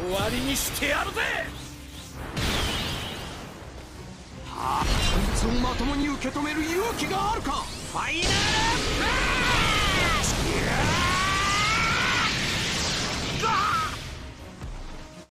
終わりにしてやるぜ！はあこいつをまともに受け止める勇気があるか！ファイヤー